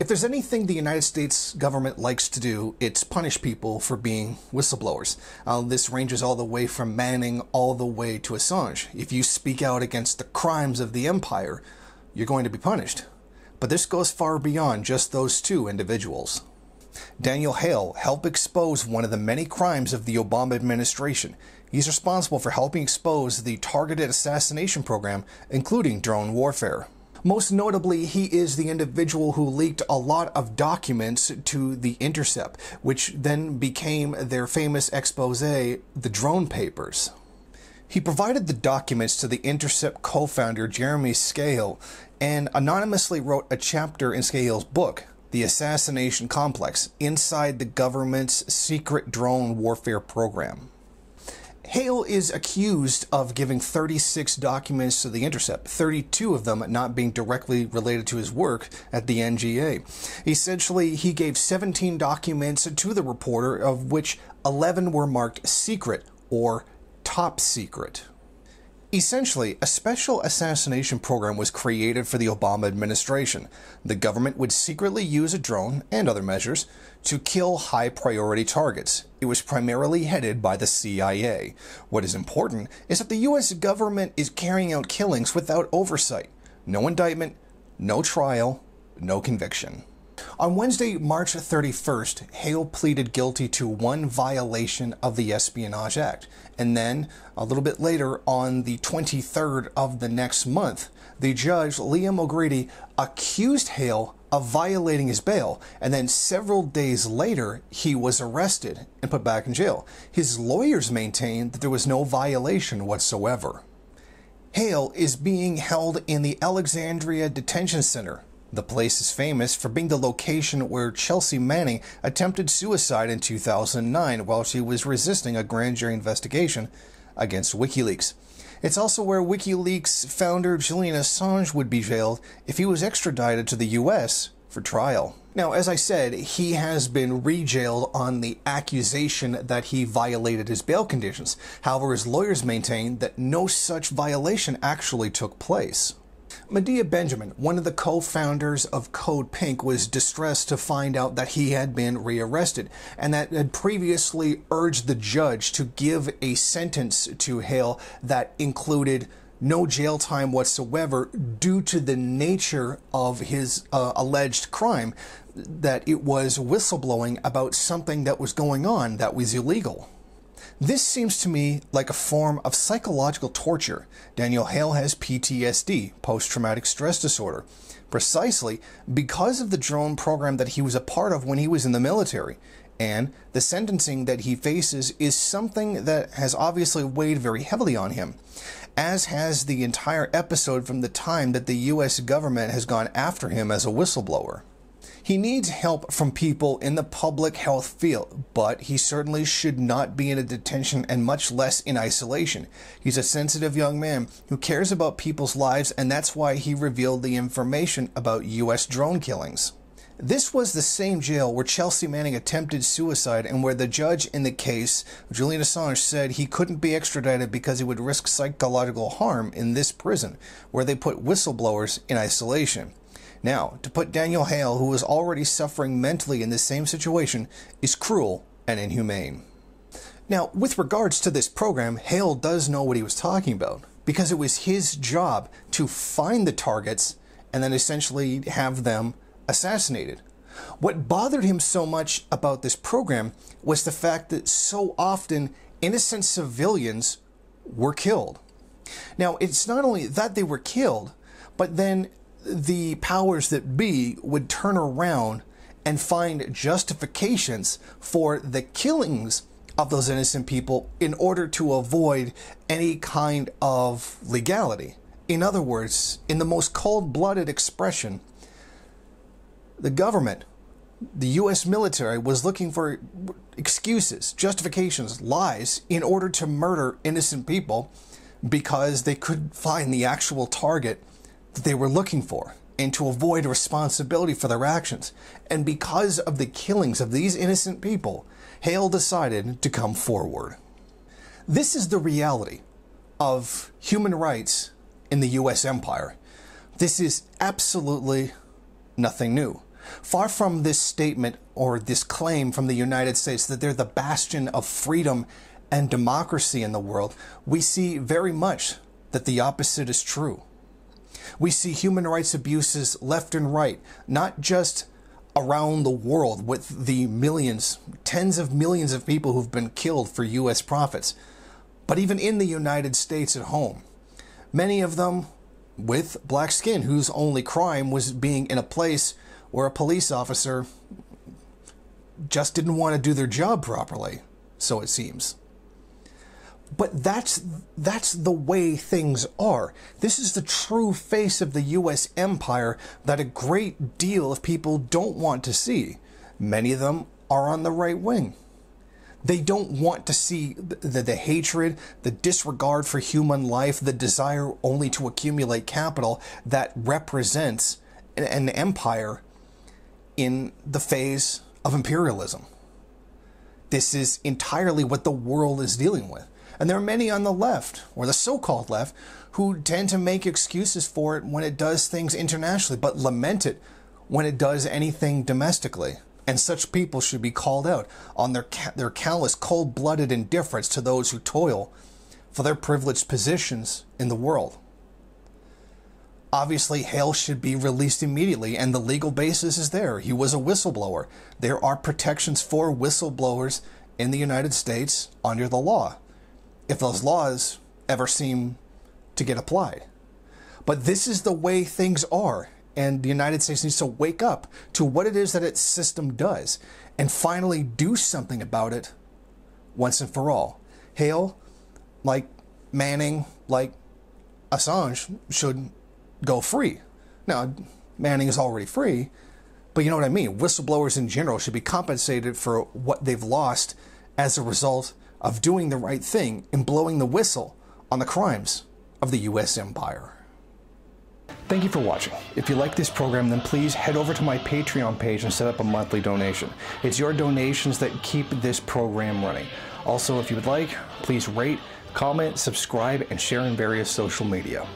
If there's anything the United States government likes to do, it's punish people for being whistleblowers. Uh, this ranges all the way from Manning all the way to Assange. If you speak out against the crimes of the empire, you're going to be punished. But this goes far beyond just those two individuals. Daniel Hale helped expose one of the many crimes of the Obama administration. He's responsible for helping expose the targeted assassination program, including drone warfare. Most notably, he is the individual who leaked a lot of documents to The Intercept, which then became their famous expose, The Drone Papers. He provided the documents to The Intercept co founder Jeremy Scahill and anonymously wrote a chapter in Scahill's book, The Assassination Complex, inside the government's secret drone warfare program. Hale is accused of giving 36 documents to The Intercept, 32 of them not being directly related to his work at the NGA. Essentially, he gave 17 documents to the reporter, of which 11 were marked secret or top secret. Essentially, a special assassination program was created for the Obama administration. The government would secretly use a drone and other measures to kill high priority targets. It was primarily headed by the CIA. What is important is that the US government is carrying out killings without oversight. No indictment, no trial, no conviction. On Wednesday, March 31st, Hale pleaded guilty to one violation of the Espionage Act. And then, a little bit later, on the 23rd of the next month, the judge, Liam O'Grady, accused Hale of violating his bail. And then several days later, he was arrested and put back in jail. His lawyers maintained that there was no violation whatsoever. Hale is being held in the Alexandria Detention Center the place is famous for being the location where Chelsea Manning attempted suicide in 2009 while she was resisting a grand jury investigation against WikiLeaks. It's also where WikiLeaks founder Julian Assange would be jailed if he was extradited to the US for trial. Now, as I said, he has been rejailed on the accusation that he violated his bail conditions. However, his lawyers maintain that no such violation actually took place. Medea Benjamin, one of the co founders of Code Pink, was distressed to find out that he had been rearrested and that had previously urged the judge to give a sentence to Hale that included no jail time whatsoever due to the nature of his uh, alleged crime, that it was whistleblowing about something that was going on that was illegal. This seems to me like a form of psychological torture. Daniel Hale has PTSD, post traumatic stress disorder, precisely because of the drone program that he was a part of when he was in the military. And the sentencing that he faces is something that has obviously weighed very heavily on him, as has the entire episode from the time that the US government has gone after him as a whistleblower. He needs help from people in the public health field, but he certainly should not be in a detention and much less in isolation. He's a sensitive young man who cares about people's lives, and that's why he revealed the information about U.S. drone killings. This was the same jail where Chelsea Manning attempted suicide and where the judge in the case, Julian Assange, said he couldn't be extradited because he would risk psychological harm in this prison, where they put whistleblowers in isolation. Now, to put Daniel Hale, who was already suffering mentally in this same situation, is cruel and inhumane. Now, with regards to this program, Hale does know what he was talking about because it was his job to find the targets and then essentially have them assassinated. What bothered him so much about this program was the fact that so often innocent civilians were killed. Now, it's not only that they were killed, but then the powers that be would turn around and find justifications for the killings of those innocent people in order to avoid any kind of legality. In other words, in the most cold blooded expression, the government, the US military, was looking for excuses, justifications, lies in order to murder innocent people because they couldn't find the actual target that they were looking for and to avoid responsibility for their actions. And because of the killings of these innocent people, Hale decided to come forward. This is the reality of human rights in the US empire. This is absolutely nothing new. Far from this statement or this claim from the United States that they're the bastion of freedom and democracy in the world, we see very much that the opposite is true. We see human rights abuses left and right, not just around the world with the millions, tens of millions of people who've been killed for U.S. profits, but even in the United States at home. Many of them with black skin, whose only crime was being in a place where a police officer just didn't want to do their job properly, so it seems. But that's that's the way things are. This is the true face of the US empire that a great deal of people don't want to see. Many of them are on the right wing. They don't want to see the, the, the, hatred, the disregard for human life, the desire only to accumulate capital that represents an, an empire in the phase of imperialism. This is entirely what the world is dealing with. And there are many on the left, or the so called left, who tend to make excuses for it when it does things internationally, but lament it when it does anything domestically. And such people should be called out on their, their callous, cold blooded indifference to those who toil for their privileged positions in the world. Obviously, Hale should be released immediately, and the legal basis is there. He was a whistleblower. There are protections for whistleblowers in the United States under the law if those laws ever seem to get applied. But this is the way things are, and the United States needs to wake up to what it is that its system does and finally do something about it once and for all. Hale, like Manning, like Assange, should go free. Now, Manning is already free, but you know what I mean. Whistleblowers in general should be compensated for what they've lost as a result of doing the right thing and blowing the whistle on the crimes of the U.S. empire. Thank you for watching. If you like this program, then please head over to my Patreon page and set up a monthly donation. It's your donations that keep this program running. Also, if you would like, please rate, comment, subscribe, and share in various social media.